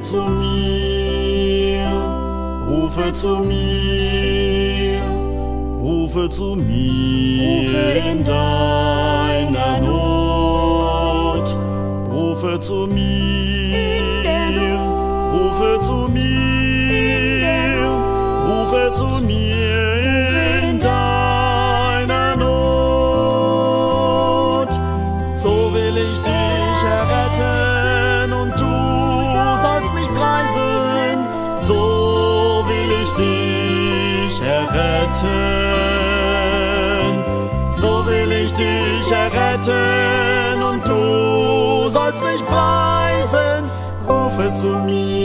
Zu mir, rufe zu mir, rufe zu mir. Rufe in deiner Not. Rufe zu mir, dich erretten. So will ich dich erretten und du sollst mich preisen. Rufe zu mir.